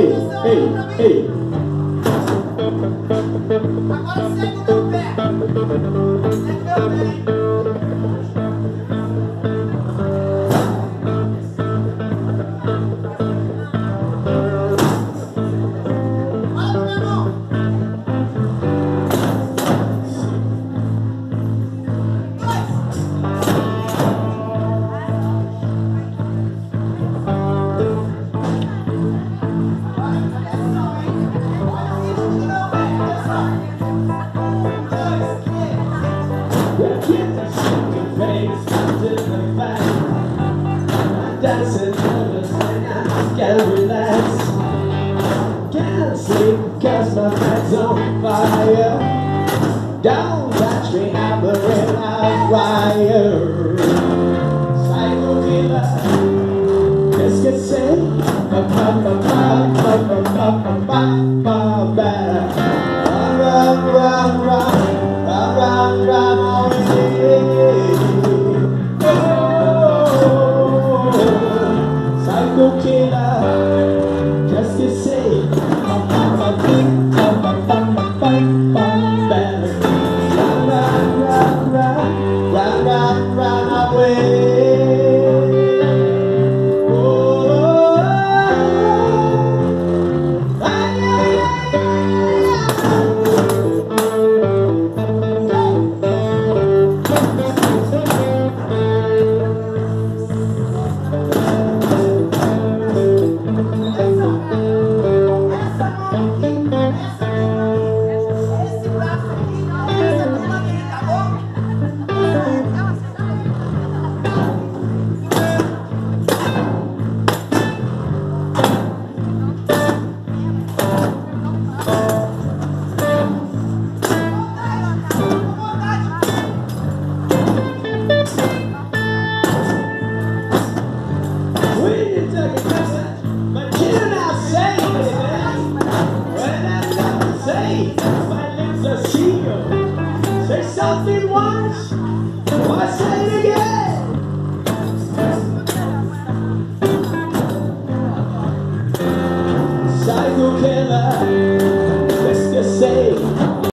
ei, ei, ei. Agora segue o meu pé. Segue meu pé, hein? Gotta relax. Can't sleep cause my mind's on fire. Don't touch me, I'm a real wire. Psycho killer. Let's get set. Ba ba ba ba ba ba ba ba ba ba. Run. now. But you're not saved, man. Well, that's not safe?